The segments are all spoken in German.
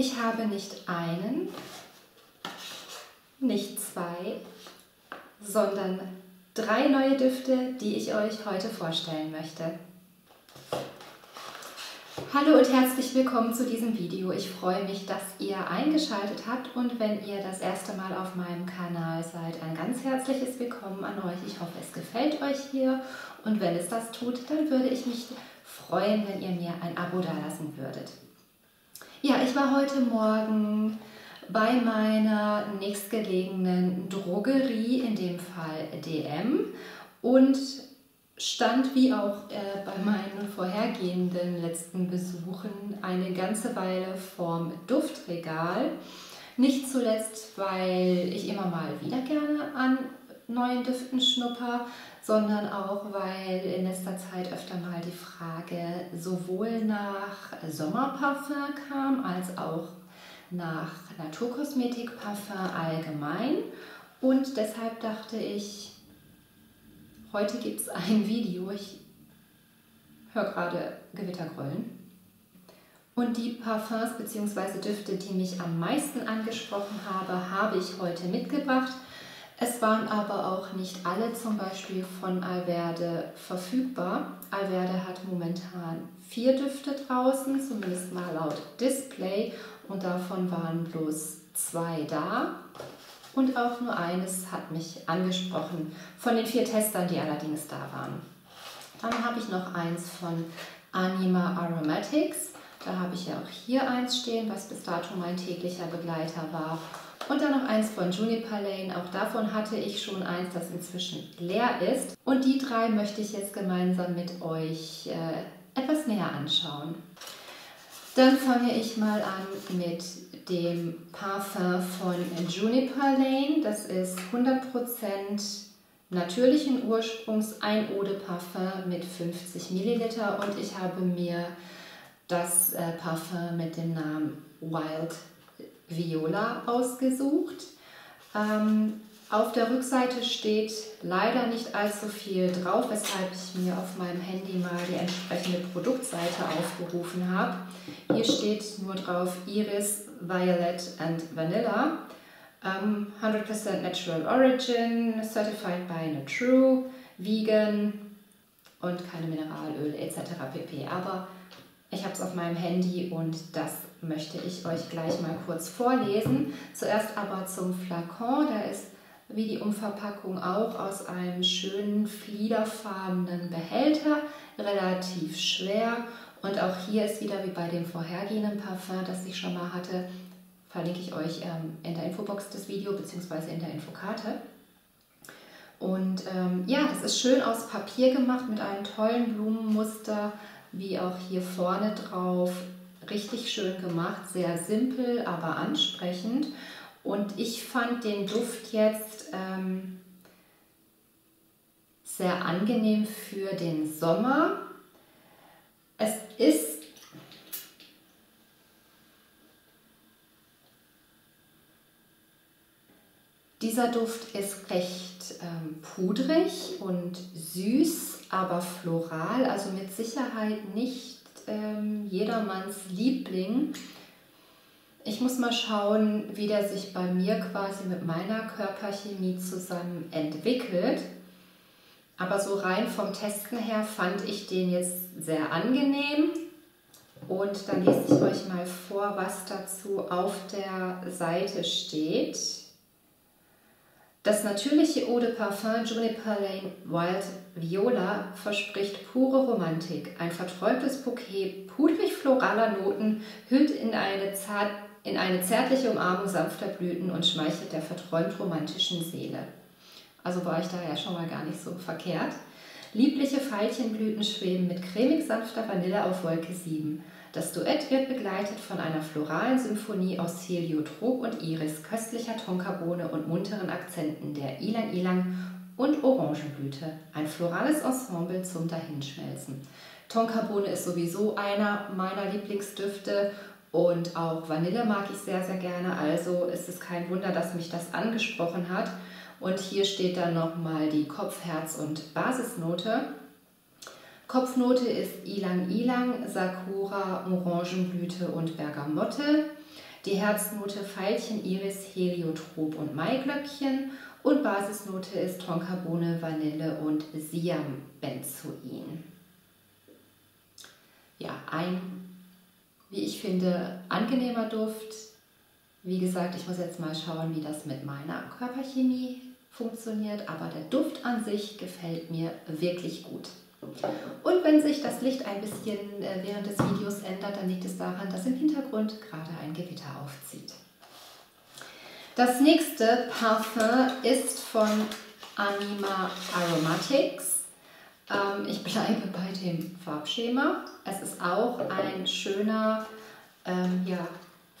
Ich habe nicht einen, nicht zwei, sondern drei neue Düfte, die ich euch heute vorstellen möchte. Hallo und herzlich willkommen zu diesem Video. Ich freue mich, dass ihr eingeschaltet habt und wenn ihr das erste Mal auf meinem Kanal seid, ein ganz herzliches Willkommen an euch. Ich hoffe, es gefällt euch hier und wenn es das tut, dann würde ich mich freuen, wenn ihr mir ein Abo dalassen würdet. Ja, ich war heute Morgen bei meiner nächstgelegenen Drogerie, in dem Fall DM, und stand wie auch äh, bei meinen vorhergehenden letzten Besuchen eine ganze Weile vorm Duftregal. Nicht zuletzt, weil ich immer mal wieder gerne an neuen Düften schnupper, sondern auch, weil in letzter Zeit öfter mal die Frage sowohl nach Sommerparfum kam, als auch nach Naturkosmetikparfum allgemein. Und deshalb dachte ich, heute gibt es ein Video. Ich höre gerade Gewittergrollen. Und die Parfums bzw. Düfte, die mich am meisten angesprochen habe, habe ich heute mitgebracht. Es waren aber auch nicht alle zum Beispiel von Alverde verfügbar. Alverde hat momentan vier Düfte draußen, zumindest mal laut Display, und davon waren bloß zwei da. Und auch nur eines hat mich angesprochen von den vier Testern, die allerdings da waren. Dann habe ich noch eins von Anima Aromatics. Da habe ich ja auch hier eins stehen, was bis dato mein täglicher Begleiter war. Und dann noch eins von Juniper Lane. Auch davon hatte ich schon eins, das inzwischen leer ist. Und die drei möchte ich jetzt gemeinsam mit euch äh, etwas näher anschauen. Dann fange ich mal an mit dem Parfum von Juniper Lane. Das ist 100% natürlichen Ursprungs, ein Eau de Parfum mit 50 Milliliter und ich habe mir das äh, Parfum mit dem Namen Wild Viola ausgesucht. Ähm, auf der Rückseite steht leider nicht allzu viel drauf, weshalb ich mir auf meinem Handy mal die entsprechende Produktseite aufgerufen habe. Hier steht nur drauf Iris, Violet and Vanilla. Um, ähm, 100% Natural Origin, Certified by Natrue, Vegan und keine Mineralöl etc. pp. Aber ich habe es auf meinem Handy und das möchte ich euch gleich mal kurz vorlesen. Zuerst aber zum Flakon. Der ist wie die Umverpackung auch aus einem schönen fliederfarbenen Behälter, relativ schwer. Und auch hier ist wieder wie bei dem vorhergehenden Parfum, das ich schon mal hatte, verlinke ich euch ähm, in der Infobox das Video bzw. in der Infokarte. Und ähm, ja, das ist schön aus Papier gemacht mit einem tollen Blumenmuster, wie auch hier vorne drauf. Richtig schön gemacht, sehr simpel, aber ansprechend. Und ich fand den Duft jetzt ähm, sehr angenehm für den Sommer. Es ist Dieser Duft ist recht ähm, pudrig und süß, aber floral, also mit Sicherheit nicht ähm, jedermanns Liebling. Ich muss mal schauen, wie der sich bei mir quasi mit meiner Körperchemie zusammen entwickelt. Aber so rein vom Testen her fand ich den jetzt sehr angenehm. Und dann lese ich euch mal vor, was dazu auf der Seite steht. Das natürliche Eau de Parfum Juniper Lane Wild Viola verspricht pure Romantik. Ein verträumtes Bouquet pudrig-floraler Noten hüllt in eine zart in eine zärtliche Umarmung sanfter Blüten und schmeichelt der verträumt romantischen Seele. Also war ich da ja schon mal gar nicht so verkehrt. Liebliche Veilchenblüten schweben mit cremig sanfter Vanille auf Wolke 7. Das Duett wird begleitet von einer floralen Symphonie aus Heliotrop und Iris, köstlicher Tonkabohne und munteren Akzenten der Ilang-Ilang und Orangenblüte. Ein florales Ensemble zum Dahinschmelzen. Tonkabohne ist sowieso einer meiner Lieblingsdüfte und auch Vanille mag ich sehr, sehr gerne. Also ist es kein Wunder, dass mich das angesprochen hat. Und hier steht dann nochmal die Kopf-, Herz- und Basisnote. Kopfnote ist Ilang Ilang, Sakura, Orangenblüte und Bergamotte. die Herznote Veilchen, Iris, Heliotrop und Maiglöckchen und Basisnote ist Tonkabohne, Vanille und Siambenzoin. Ja, ein, wie ich finde, angenehmer Duft. Wie gesagt, ich muss jetzt mal schauen, wie das mit meiner Körperchemie funktioniert, aber der Duft an sich gefällt mir wirklich gut. Und wenn sich das Licht ein bisschen äh, während des Videos ändert, dann liegt es daran, dass im Hintergrund gerade ein Gewitter aufzieht. Das nächste Parfum ist von Anima Aromatics. Ähm, ich bleibe bei dem Farbschema. Es ist auch ein schöner ähm, ja,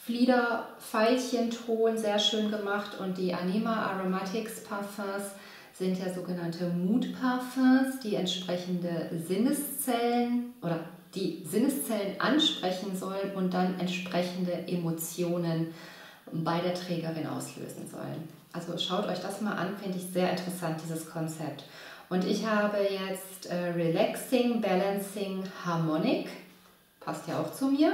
Flieder-Veilchenton, sehr schön gemacht. Und die Anima Aromatics Parfums sind ja sogenannte Mood-Parfums, die entsprechende Sinneszellen oder die Sinneszellen ansprechen sollen und dann entsprechende Emotionen bei der Trägerin auslösen sollen. Also schaut euch das mal an, finde ich sehr interessant, dieses Konzept. Und ich habe jetzt äh, Relaxing, Balancing, Harmonic, passt ja auch zu mir.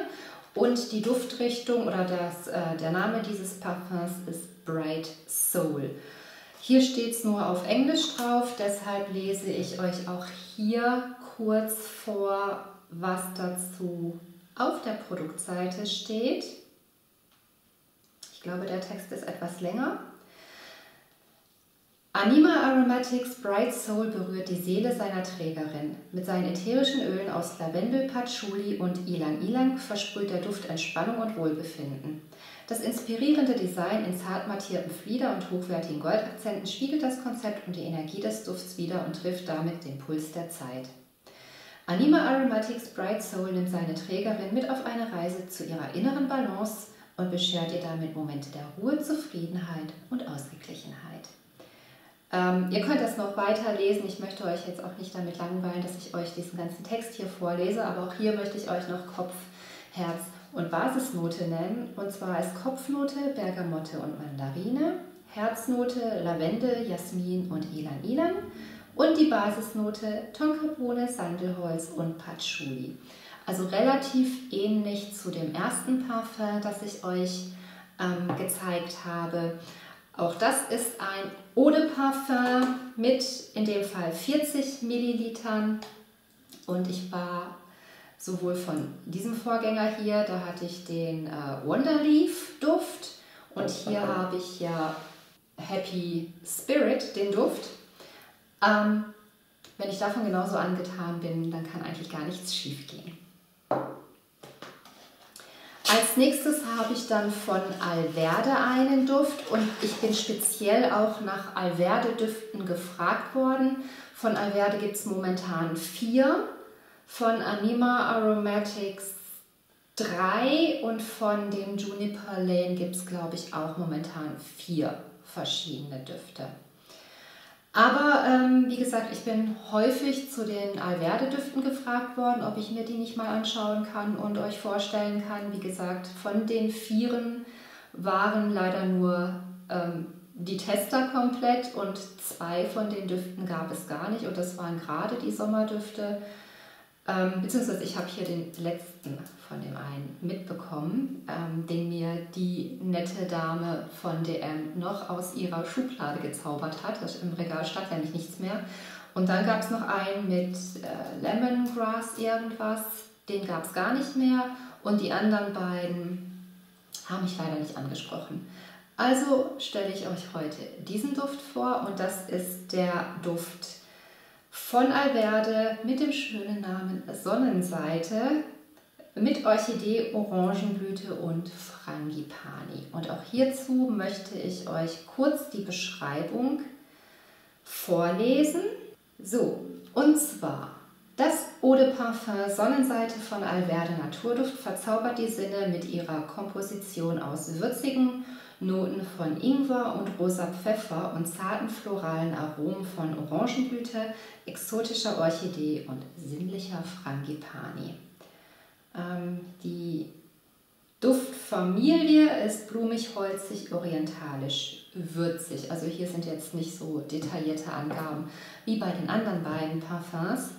Und die Duftrichtung oder das, äh, der Name dieses Parfums ist Bright Soul. Hier steht es nur auf Englisch drauf, deshalb lese ich euch auch hier kurz vor, was dazu auf der Produktseite steht. Ich glaube, der Text ist etwas länger. Anima Aromatics Bright Soul berührt die Seele seiner Trägerin. Mit seinen ätherischen Ölen aus Lavendel, Patchouli und Ilang Ilang versprüht der Duft Entspannung und Wohlbefinden. Das inspirierende Design in zart mattiertem Flieder und hochwertigen Goldakzenten spiegelt das Konzept und die Energie des Dufts wider und trifft damit den Puls der Zeit. Anima Aromatics Bright Soul nimmt seine Trägerin mit auf eine Reise zu ihrer inneren Balance und beschert ihr damit Momente der Ruhe, Zufriedenheit und Ausgeglichenheit. Ähm, ihr könnt das noch weiter lesen. Ich möchte euch jetzt auch nicht damit langweilen, dass ich euch diesen ganzen Text hier vorlese, aber auch hier möchte ich euch noch Kopf, Herz und Basisnote nennen. Und zwar ist Kopfnote Bergamotte und Mandarine, Herznote Lavendel, Jasmin und Ilan Ilan und die Basisnote Tonkabohne, Sandelholz und Patchouli. Also relativ ähnlich zu dem ersten Parfum, das ich euch ähm, gezeigt habe. Auch das ist ein Eau de Parfum mit in dem Fall 40 Millilitern und ich war sowohl von diesem Vorgänger hier, da hatte ich den äh, Wonderleaf Duft und hier habe ich ja Happy Spirit, den Duft. Ähm, wenn ich davon genauso angetan bin, dann kann eigentlich gar nichts schief gehen. Als nächstes habe ich dann von Alverde einen Duft und ich bin speziell auch nach Alverde-Düften gefragt worden. Von Alverde gibt es momentan vier von Anima Aromatics 3 und von dem Juniper Lane gibt es, glaube ich, auch momentan vier verschiedene Düfte. Aber ähm, wie gesagt, ich bin häufig zu den Alverde-Düften gefragt worden, ob ich mir die nicht mal anschauen kann und euch vorstellen kann. Wie gesagt, von den Vieren waren leider nur ähm, die Tester komplett und zwei von den Düften gab es gar nicht und das waren gerade die Sommerdüfte. Ähm, beziehungsweise ich habe hier den letzten von dem einen mitbekommen, ähm, den mir die nette Dame von DM noch aus ihrer Schublade gezaubert hat. Im Regal stand nämlich nichts mehr. Und dann gab es noch einen mit äh, Lemongrass irgendwas, den gab es gar nicht mehr. Und die anderen beiden haben mich leider nicht angesprochen. Also stelle ich euch heute diesen Duft vor und das ist der Duft von Alverde mit dem schönen Namen Sonnenseite mit Orchidee, Orangenblüte und Frangipani. Und auch hierzu möchte ich euch kurz die Beschreibung vorlesen. So, und zwar das Eau de Parfum Sonnenseite von Alverde Naturduft verzaubert die Sinne mit ihrer Komposition aus würzigen Noten von Ingwer und rosa Pfeffer und zarten floralen Aromen von Orangenblüte, exotischer Orchidee und sinnlicher Frangipani. Ähm, die Duftfamilie ist blumig, holzig, orientalisch, würzig. Also hier sind jetzt nicht so detaillierte Angaben wie bei den anderen beiden Parfums.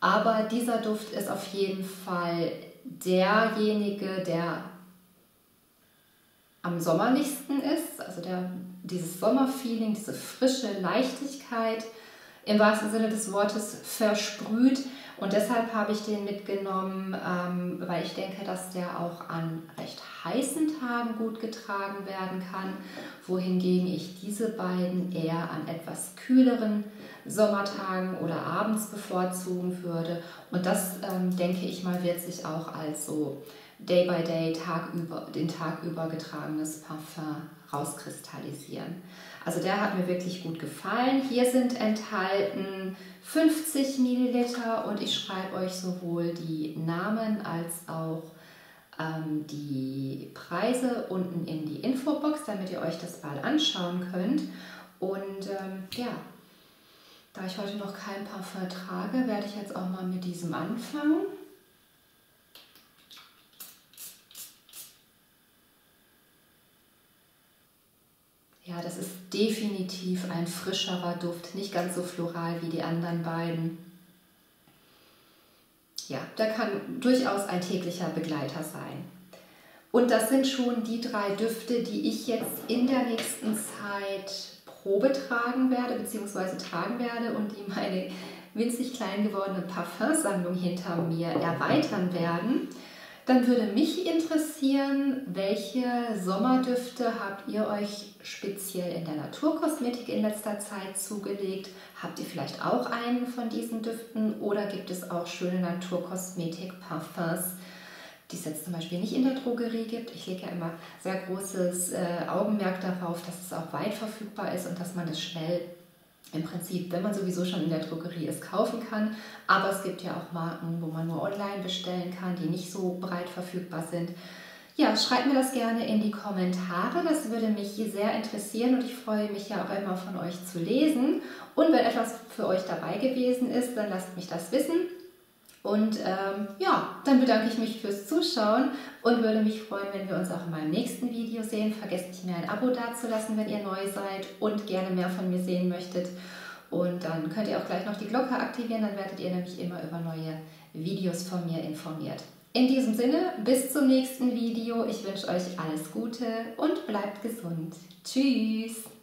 Aber dieser Duft ist auf jeden Fall derjenige, der am sommerlichsten ist. Also der, dieses Sommerfeeling, diese frische Leichtigkeit im wahrsten Sinne des Wortes versprüht. Und deshalb habe ich den mitgenommen, ähm, weil ich denke, dass der auch an recht heißen Tagen gut getragen werden kann, wohingegen ich diese beiden eher an etwas kühleren Sommertagen oder abends bevorzugen würde. Und das, ähm, denke ich mal, wird sich auch als so Day by Day, Tag über, den Tag über getragenes Parfum rauskristallisieren. Also der hat mir wirklich gut gefallen. Hier sind enthalten 50 Milliliter und ich schreibe euch sowohl die Namen als auch die Preise unten in die Infobox, damit ihr euch das mal anschauen könnt. Und ähm, ja, da ich heute noch kein Parfum trage, werde ich jetzt auch mal mit diesem anfangen. Ja, das ist definitiv ein frischerer Duft, nicht ganz so floral wie die anderen beiden. Ja, der kann durchaus ein täglicher Begleiter sein. Und das sind schon die drei Düfte, die ich jetzt in der nächsten Zeit Probe tragen werde, beziehungsweise tragen werde und die meine winzig klein gewordene Parfumsammlung hinter mir erweitern werden. Dann würde mich interessieren, welche Sommerdüfte habt ihr euch speziell in der Naturkosmetik in letzter Zeit zugelegt? Habt ihr vielleicht auch einen von diesen Düften oder gibt es auch schöne Naturkosmetik-Parfums, die es jetzt zum Beispiel nicht in der Drogerie gibt? Ich lege ja immer sehr großes äh, Augenmerk darauf, dass es auch weit verfügbar ist und dass man es schnell im Prinzip, wenn man sowieso schon in der Drogerie ist, kaufen kann. Aber es gibt ja auch Marken, wo man nur online bestellen kann, die nicht so breit verfügbar sind. Ja, schreibt mir das gerne in die Kommentare. Das würde mich sehr interessieren und ich freue mich ja auch immer von euch zu lesen. Und wenn etwas für euch dabei gewesen ist, dann lasst mich das wissen. Und ähm, ja, dann bedanke ich mich fürs Zuschauen und würde mich freuen, wenn wir uns auch in meinem nächsten Video sehen. Vergesst nicht mehr ein Abo dazulassen, wenn ihr neu seid und gerne mehr von mir sehen möchtet. Und dann könnt ihr auch gleich noch die Glocke aktivieren, dann werdet ihr nämlich immer über neue Videos von mir informiert. In diesem Sinne, bis zum nächsten Video. Ich wünsche euch alles Gute und bleibt gesund. Tschüss!